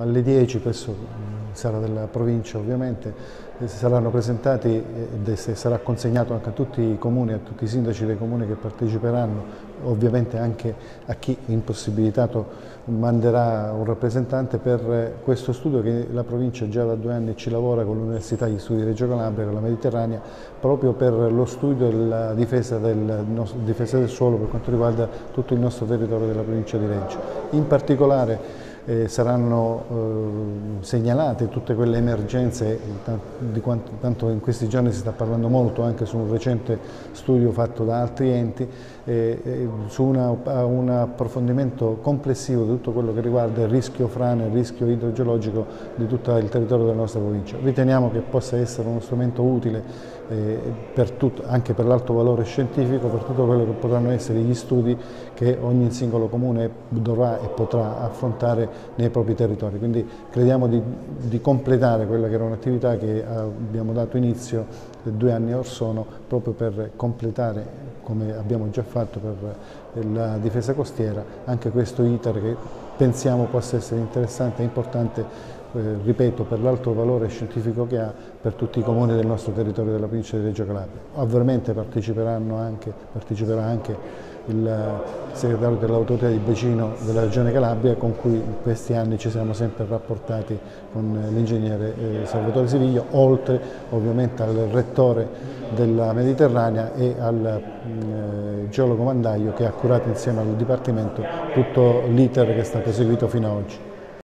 alle 10 presso sarà della provincia ovviamente, saranno presentati e sarà consegnato anche a tutti i comuni, a tutti i sindaci dei comuni che parteciperanno, ovviamente anche a chi impossibilitato manderà un rappresentante per questo studio che la provincia già da due anni ci lavora con l'Università di Studi di Reggio Calabria, con la Mediterranea, proprio per lo studio della difesa del, difesa del suolo per quanto riguarda tutto il nostro territorio della provincia di Reggio. In particolare eh, saranno eh, segnalate tutte quelle emergenze, di quanto, tanto in questi giorni si sta parlando molto anche su un recente studio fatto da altri enti, eh, su una, un approfondimento complessivo di tutto quello che riguarda il rischio frane, il rischio idrogeologico di tutto il territorio della nostra provincia. Riteniamo che possa essere uno strumento utile eh, per tutto, anche per l'alto valore scientifico, per tutto quello che potranno essere gli studi che ogni singolo comune dovrà e potrà affrontare nei propri territori. Quindi crediamo di, di completare quella che era un'attività che abbiamo dato inizio due anni or sono proprio per completare, come abbiamo già fatto per la difesa costiera, anche questo iter che pensiamo possa essere interessante e importante eh, ripeto, per l'alto valore scientifico che ha per tutti i comuni del nostro territorio della provincia di Reggio Calabria. Ovviamente anche, parteciperà anche il segretario dell'autorità di bacino della Regione Calabria con cui in questi anni ci siamo sempre rapportati con l'ingegnere eh, Salvatore Siviglio, oltre ovviamente al rettore della Mediterranea e al mm, geologo Mandaglio che ha curato insieme al Dipartimento tutto l'iter che è stato seguito fino ad oggi.